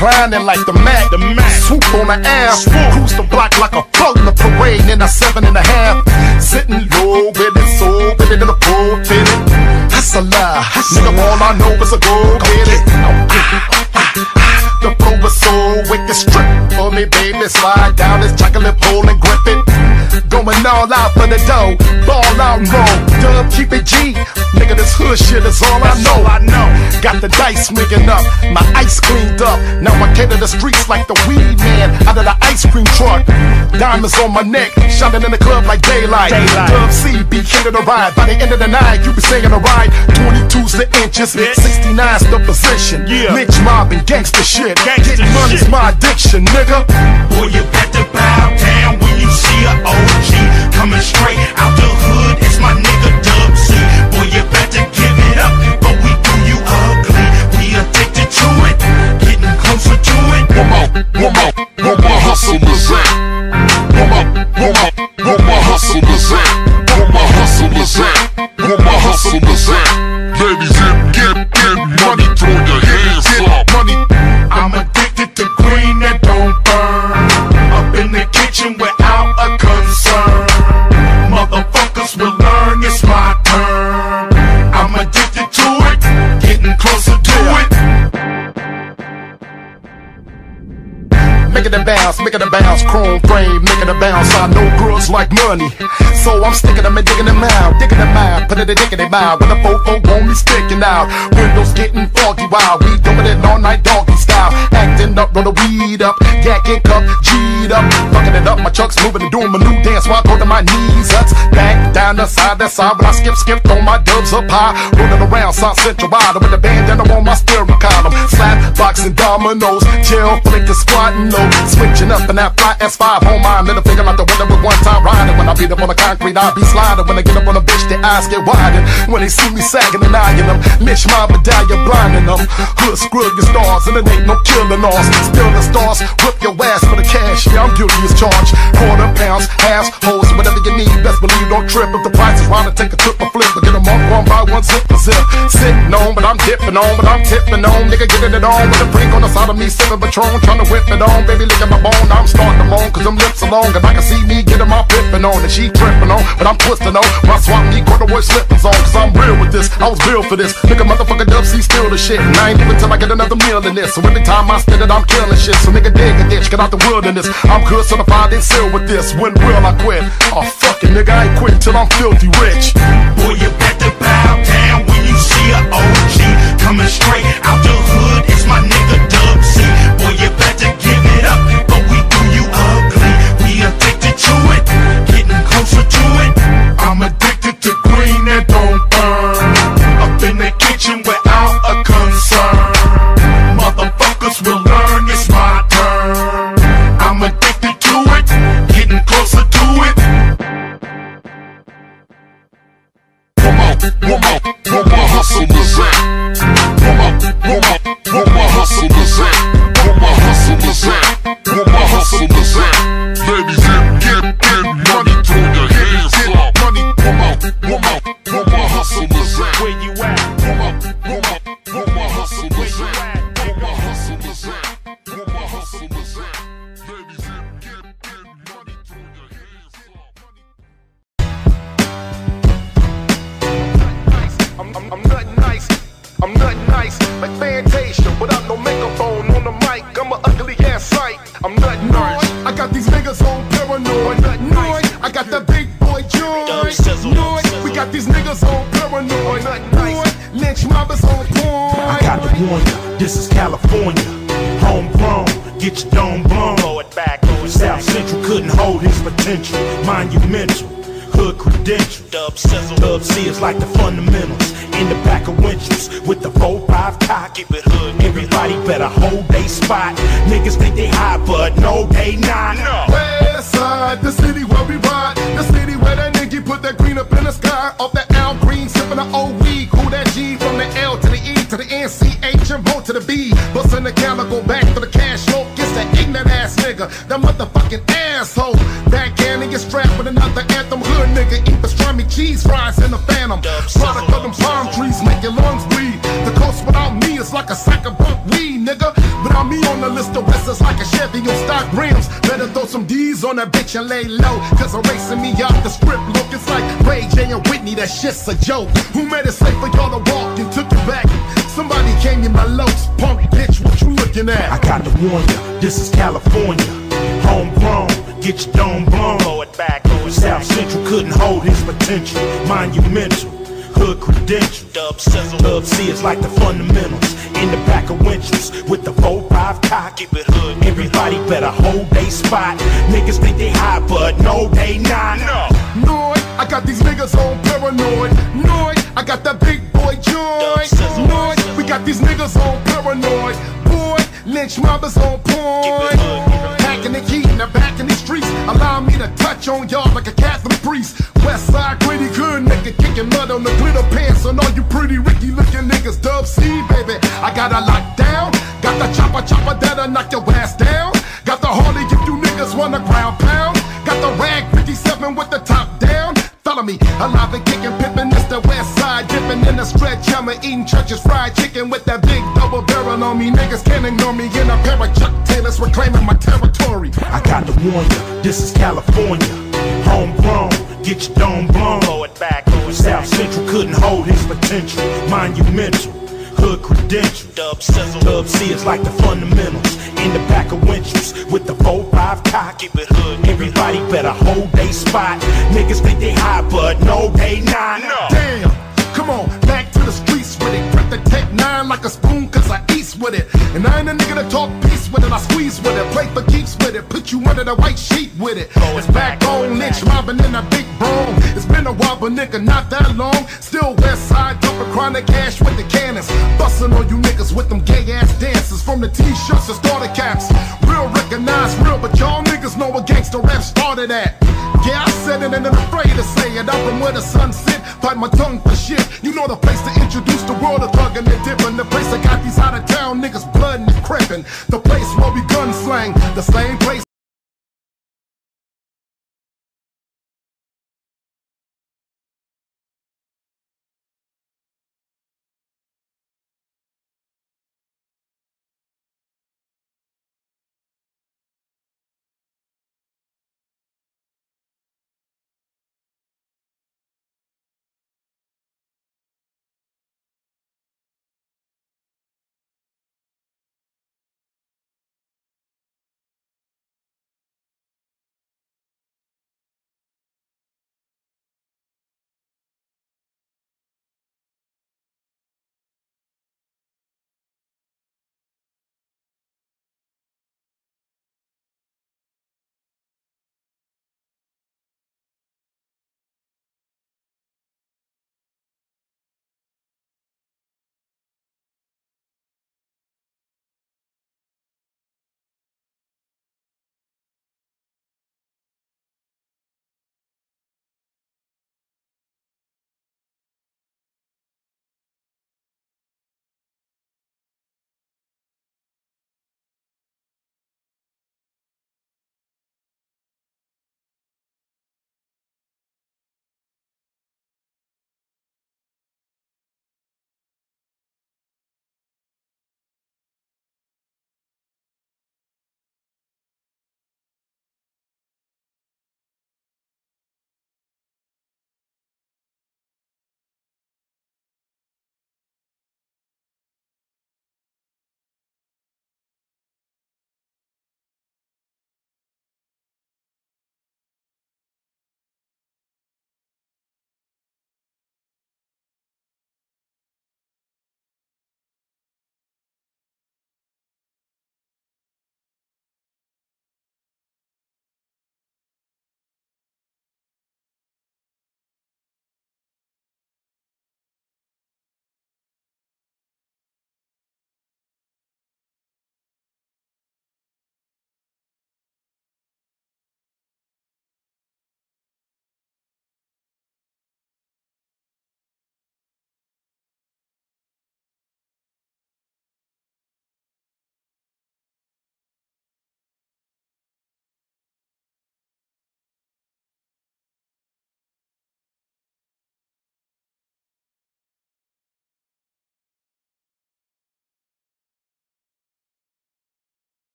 Reclining like the Mac. The Mac. Swoop on the air. Swoop. Cruise the block like a float in a parade in a seven and a half. Sitting low with it, so with it in a pool, fit it. Nigga, all I know is a go get it. The flow is so wicked, strip for me, baby. Slide down this chocolate pole and grip it. Going all out for the dough, ball out and roll. Dub, keep it G. Nigga, this hood shit is all I know. I know. Got the dice rigging up, my ice cleaned up. Now I cater the streets like the weed man out of the ice cream truck. Diamonds on my neck, shining in the club like daylight. Daylight. Dub C, be king of the ride. By the end of the night, you be saying a ride. 22's the inches, Bitch. 69's the position. Yeah. Lench Mob and gangster shit. Gangsta Getting money's shit. my addiction, nigga. Boy, you better bow down when you see a OG coming straight out the hood. It's my nigga Dub C. Boy, you better give it up, but we do you ugly. We addicted to it, getting closer to it. Where my, where my, where my hustlers at? Where my, where my, where my hustlers at? Where my hustlers at? Where my hustlers at? Bounce, making it bounce. Chrome frame, making a bounce. I know girls like money. So I'm sticking them and digging them out, digging them out, put it in digging them out. When the fofo want me sticking out, windows getting foggy wild. We doing it all night doggy style, acting up, roll the weed up, yakking cup, G'd up, fucking it up. My chucks moving and doing my new dance while I go to my knees. That's back down the side, that side. When I skip, skip, throw my dubs up high, rolling around South Central Rider with the bandana on my steering column. Slap, boxing dominoes, chill, flicking, squatting low, switching up in that fly S5 home mind. Middle finger out the window with one time riding. When I beat up on the concrete, I be sliding. When I get up on a bitch, their eyes get widened. When they see me sagging and eyeing them, Mitch my medallion blinding them. Hood scrub your stars, and it ain't no killing us. Still the stars, whip your ass for the cash. Yeah, I'm guilty as charged. Quarter pounds, halves, holes, whatever you need. Best believe, don't trip if the price is right. I take a trip or flip, but get them off one by one, zip zip. Sitting on, but I'm dipping on, but I'm tipping on. Nigga, getting it on with a freak on the side of me, sipping Patron, trying to whip it on. Baby, look at my bone, I'm starting to moan, cause them lips are long, and I can see me getting my pippin' on, and she tripping on, but I'm twisting on. My swap me corduroy slippers on, cause I'm real with this. I was built for this. Nigga, motherfucker, dub, see, still the shit. And I ain't even till I get another meal in this. So every time I spit it, I'm killing shit. So nigga, dig a ditch, get out the wilderness. I'm good, certified, and sealed with this. When will I quit? Oh, fuck it, nigga, I ain't quit till I'm filthy rich. Boy, you better bow down when you see a OG coming straight out the spot. bitch and lay low. Cause I'm racing me off the script. Look, it's like Ray J and Whitney, that shit's a joke. Who made it safe for y'all to walk and took it back? Somebody came in my lows. Punk bitch, what you looking at? I got to warn ya, this is California. Homegrown, get your dome blown. Blow it back. South Central couldn't hold his potential. Monumental, hood credential. Dub sizzle. Dub C is like the fundamentals cock. Keep it hood. Everybody better hold they spot. Niggas think they hot, but no, they not. No. Noid, I got these niggas on paranoid. Noid, I got that big boy joint. Noid, we got these niggas on paranoid. Boy, Lench Mobbers on point. Back in the heat, now back in the streets. Allow me to touch on y'all like a Catholic priest. West side gritty, good nigga, kicking mud on the glitter pants on all you pretty Ricky looking niggas. Dub C, baby, I got a lot This is California.